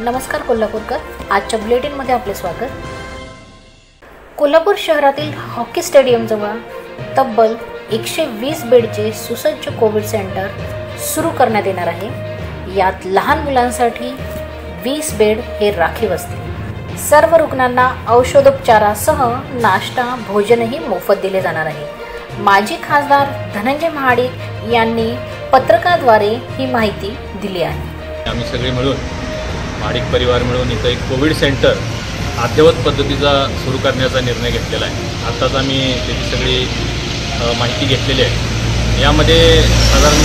नमस्कार कोल्हापूरकर. आजच्या बुलेटिनमध्ये आपले स्वागत. कोल्हापूर शहरातील हॉकी स्टेडियमजवळ तब्बल एकशे वीस बेडचे सुसज्ज कोविड सेंटर सुरू करण्यात येणार आहे. यात लहान मुलांसाठी वीस बेड हे राखीव असतील. सर्व रुग्णांना औषधोपचारासह नाश्ता भोजनही मोफत दिले जाणार आहे. माजी खासदार धनंजय महाडिक यांनी पत्रकाद्वारे ही माहिती दिली आहे. आम्ही सगळे मिळून महाडिक परिवार मिळून इथं एक कोविड सेंटर अद्यवत पद्धतीचा सुरू करण्याचा निर्णय घेतलेला आहे. आत्ताच आम्ही त्याची सगळी माहिती घेतलेली आहे. यामध्ये साधारण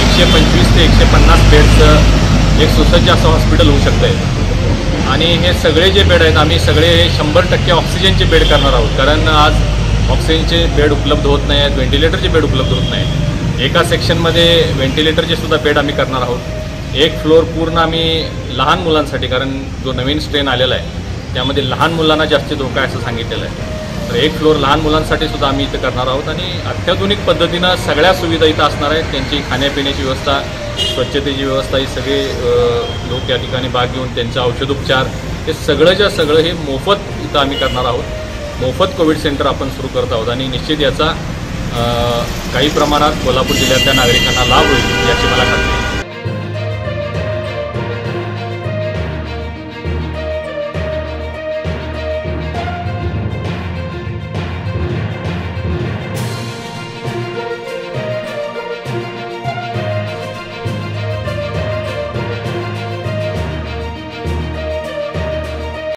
एकशे पंचवीस ते एकशे पन्नास बेडचं एक सुसज्ज असं हॉस्पिटल होऊ शकतं आहे आणि हे सगळे जे बेड आहेत आम्ही सगळे शंभर टक्के ऑक्सिजनचे बेड करणार आहोत. कारण आज ऑक्सिजनचे बेड उपलब्ध होत नाही आहेत व्हेंटिलेटरचे बेड उपलब्ध होत नाही. एका सेक्शनमध्ये व्हेंटिलेटरचे सुद्धा बेड आम्ही करणार आहोत. एक फ्लोअर पूर्ण आम्ही लहान मुलांसाठी कारण जो नवीन स्ट्रेन आलेला आहे त्यामध्ये लहान मुलांना जास्ती धोका आहे असं सांगितलेलं आहे. तर एक फ्लोअर लहान मुलांसाठी सुद्धा आम्ही इथं करणार आहोत आणि अत्याधुनिक पद्धतीनं सगळ्या सुविधा इथं असणार आहेत. त्यांची खाण्यापिण्याची व्यवस्था स्वच्छतेची व्यवस्था ही सगळे लोक या ठिकाणी भाग घेऊन त्यांचा औषधोपचार हे सगळंच्या सगळं हे मोफत इथं आम्ही करणार आहोत. मोफत कोविड सेंटर आपण सुरू करत आहोत आणि निश्चित याचा काही प्रमाणात कोल्हापूर जिल्ह्यातल्या नागरिकांना लाभ होईल याची मला खात्री